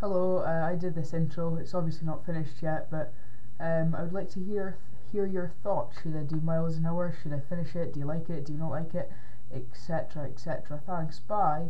Hello, uh, I did this intro. It's obviously not finished yet, but um, I would like to hear hear your thoughts. Should I do miles an hour? Should I finish it? Do you like it? Do you not like it? Etc. Etc. Thanks. Bye.